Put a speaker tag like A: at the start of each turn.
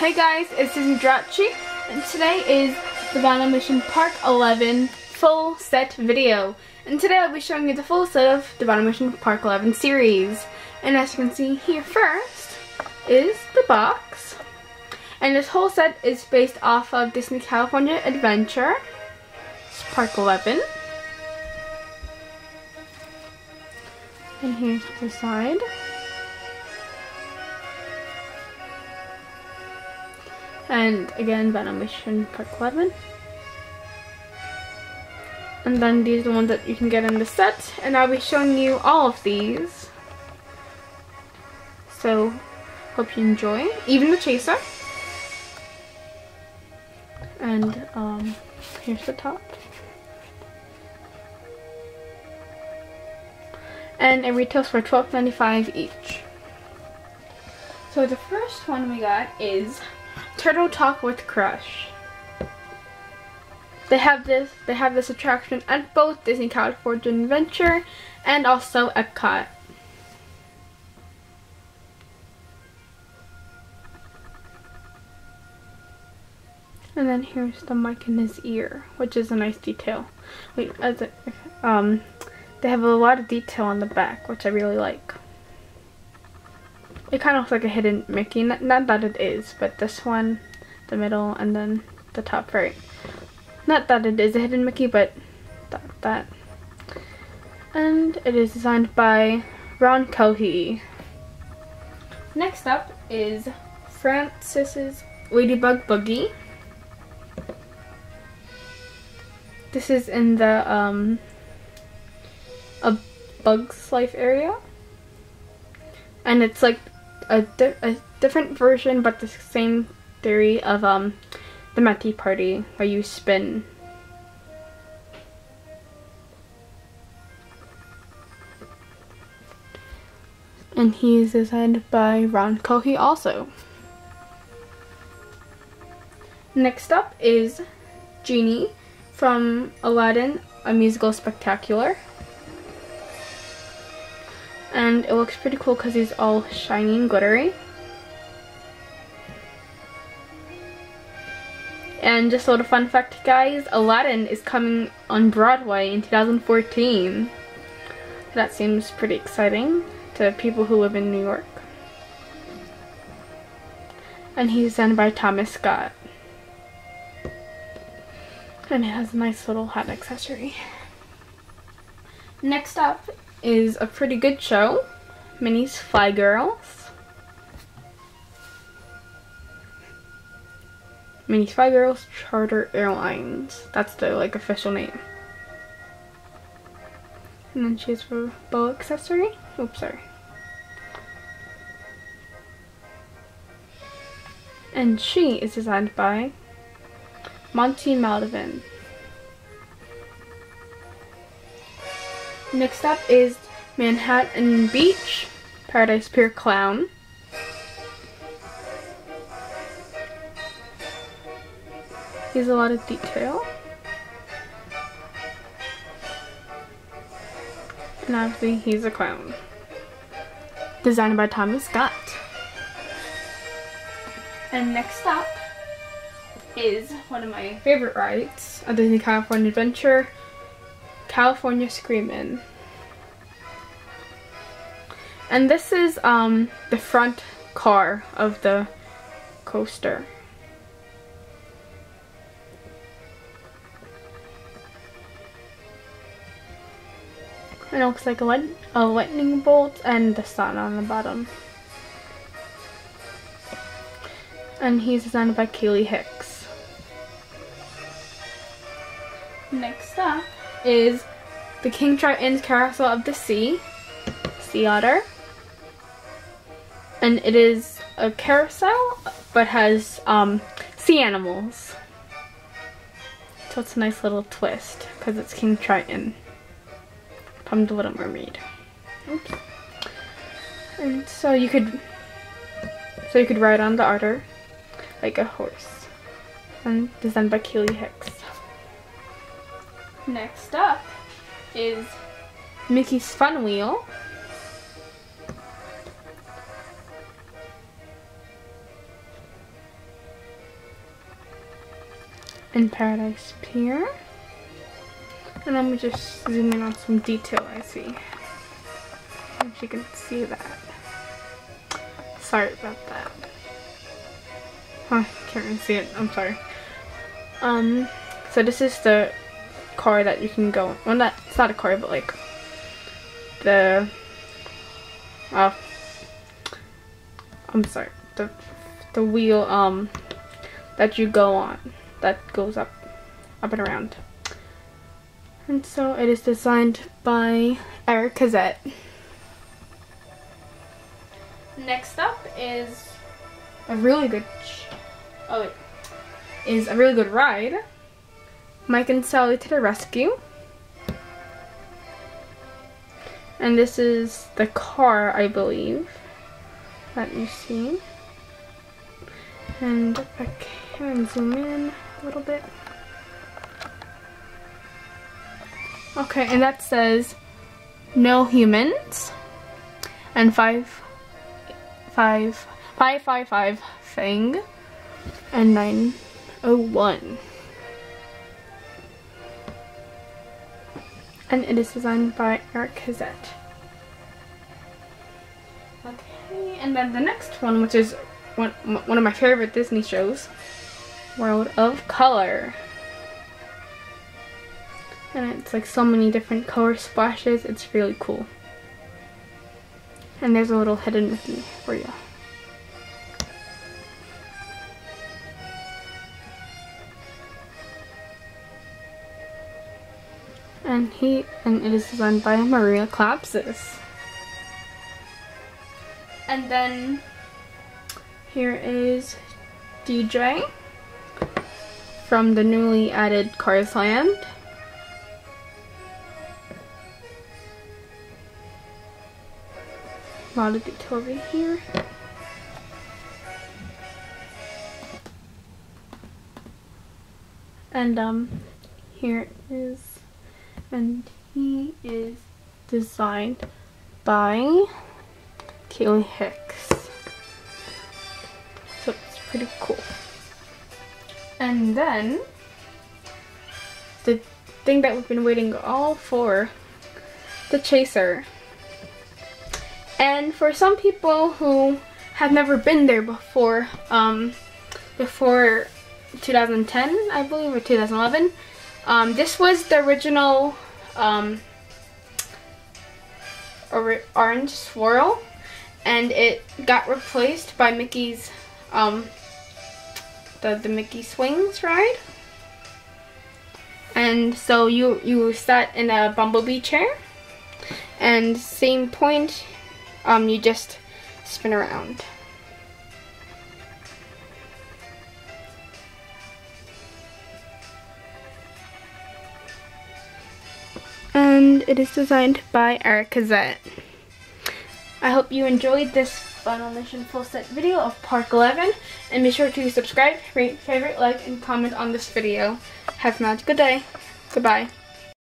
A: Hey guys, it's Jirachi, and today is the Vinylmation Park 11 full set video. And today I'll be showing you the full set of the Vinylmation Park 11 series. And as you can see here first is the box. And this whole set is based off of Disney California Adventure, Park 11. And here's the side. And again, Vinylmation Park 11. And then these are the ones that you can get in the set. And I'll be showing you all of these. So, hope you enjoy. Even the chaser. And um, here's the top. And it retails for $12.95 each. So the first one we got is Turtle Talk with Crush. They have this they have this attraction at both Disney California Adventure and also Epcot. And then here's the mic in his ear, which is a nice detail. Wait, um, they have a lot of detail on the back, which I really like. It kind of looks like a hidden Mickey. Not, that it is, but this one, the middle, and then the top right. Not that it is a hidden Mickey, but that. that. And it is designed by Ron Cohee. Next up is Francis's Ladybug Boogie. This is in the um, a Bug's Life area. And it's like a, di a different version but the same theory of um, the Mad Tea Party where you spin. And he is designed by Ron Cohee also. Next up is Genie from Aladdin, A Musical Spectacular and it looks pretty cool because he's all shiny and glittery. And just a little fun fact guys, Aladdin is coming on Broadway in 2014. That seems pretty exciting to people who live in New York. And he's done by Thomas Scott. And it has a nice little hat accessory. Next up is a pretty good show. Minnie's Fly Girls. Minnie's Fly Girls Charter Airlines. That's the like official name. And then she has her bow accessory. Oops, sorry. And she is designed by Monty Maldovan. Next up is Manhattan Beach, Paradise Pier Clown. He has a lot of detail. And obviously he's a clown. Designed by Thomas Scott. And next up is one of my favorite rides, a Disney California Adventure, California Screamin'. And this is um, the front car of the coaster. And it looks like a, light a lightning bolt and the sun on the bottom. And he's designed by Kaylee Hicks. Next up is the King Triton's Carousel of the Sea, Sea Otter. And it is a carousel, but has um, sea animals. So it's a nice little twist, because it's King Triton from The Little Mermaid. Oops. And so you could, so you could ride on the otter like a horse. And designed by Keely Hicks. Next up is Mickey's Fun Wheel. in Paradise Pier. And let me just zoom in on some detail I see. If you can see that. Sorry about that. Huh, can't really see it. I'm sorry. Um, so this is the car that you can go. Well, not it's not a car, but like the. Uh, I'm sorry. The the wheel um that you go on that goes up up and around. And so it is designed by Eric Caszatt. Next up is a really good oh wait, is a really good ride. Mike and Sally to the rescue. And this is the car, I believe, that you see. And I can zoom in a little bit. Okay, and that says no humans and five, five, five, five, five thing and 901. And it is designed by Eric Caszatt. Okay, and then the next one, which is one, one of my favorite Disney shows, World of Color. And it's like so many different color splashes. It's really cool. And there's a little hidden Mickey for you. And he and it is designed by Maria Clapsis. And then here is DJ from the newly added Cars Land. A lot of detail over here. And um, here is, and he is designed by Kaylee Hicks So it's pretty cool. And then, the thing that we've been waiting all for, the chaser. And for some people who have never been there before, um, before 2010, I believe, or 2011, um, this was the original um, orange swirl, and it got replaced by Mickey's um, the, the Mickey Swings ride. And so you, you sat in a bumblebee chair and same point, um, you just spin around. And it is designed by Eric Caszatt. I hope you enjoyed this Vinylmation full set video of Park 11. And be sure to subscribe, rate, favorite, like, and comment on this video. Have a good day. Goodbye.